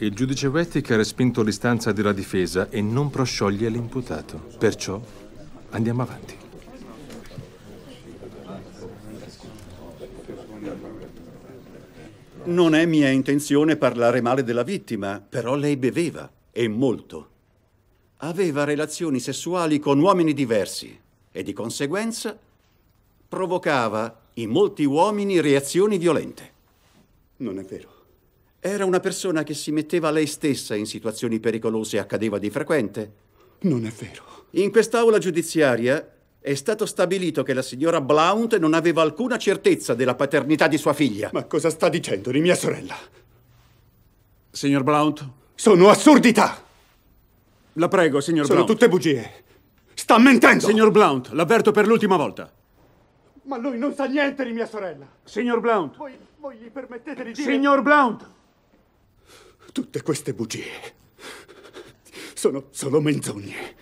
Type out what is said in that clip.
Il giudice Wettick ha respinto l'istanza della difesa e non proscioglie l'imputato. Perciò andiamo avanti. Non è mia intenzione parlare male della vittima, però lei beveva, e molto. Aveva relazioni sessuali con uomini diversi e di conseguenza provocava in molti uomini reazioni violente. Non è vero. Era una persona che si metteva lei stessa in situazioni pericolose e accadeva di frequente. Non è vero. In quest'aula giudiziaria è stato stabilito che la signora Blount non aveva alcuna certezza della paternità di sua figlia. Ma cosa sta dicendo di mia sorella? Signor Blount? Sono assurdità! La prego, signor Sono Blount. tutte bugie. Sta mentendo! Signor Blount, l'avverto per l'ultima volta. Ma lui non sa niente di mia sorella. Signor Blount. Voi, voi gli permettete di dire... Signor Blount. Tutte queste bugie sono solo menzogne.